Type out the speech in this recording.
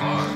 hard.